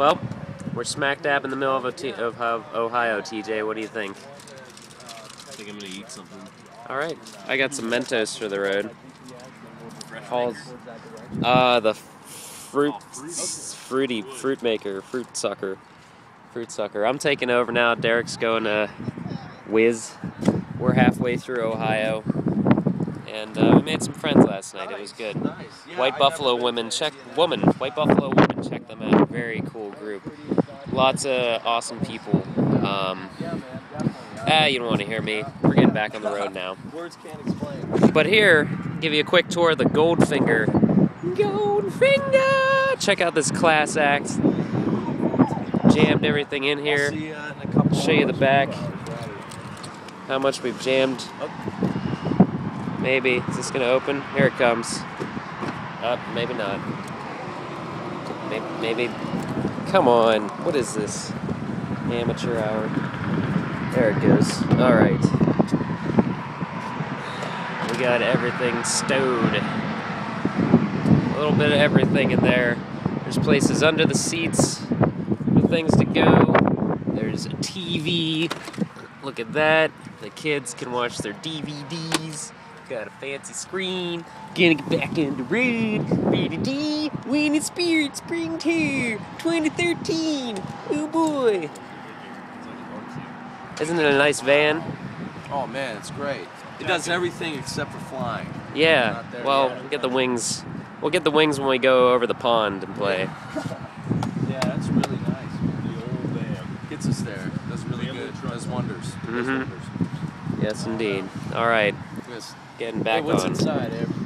Well, we're smack dab in the middle of, of, of Ohio, TJ. What do you think? I think I'm gonna eat something. All right, I got some Mentos for the road. Called uh the fruit fruity fruit maker fruit sucker fruit sucker. I'm taking over now. Derek's going to Whiz. We're halfway through Ohio, and uh, we made some friends last night. It was good. White Buffalo women check woman White Buffalo women check them out. Very cool group. Lots of awesome people. Um, ah, you don't want to hear me. We're getting back on the road now. Words can't explain. But here, give you a quick tour of the Goldfinger. Goldfinger! Check out this class act. Jammed everything in here. See ya in a couple Show you the back. How much we've jammed. Maybe. Is this gonna open? Here it comes. Up, maybe not. Maybe, maybe. Come on. What is this? Amateur hour. There it goes. All right. We got everything stowed. A little bit of everything in there. There's places under the seats for things to go. There's a TV. Look at that. The kids can watch their DVDs. Got a fancy screen. Gonna get back in the road. Ready D. Wine and Spirit Spring Tour 2013. Oh boy. Isn't it a nice van? Oh man, it's great. It does everything except for flying. Yeah. Well, yet. we'll get the wings. We'll get the wings when we go over the pond and play. Yeah, that's really nice. The old van gets us there. Does really good. Does wonders. Does Mhm. wonders. Yes, indeed. All right. Yes. Getting Hey, back what's on. inside? Every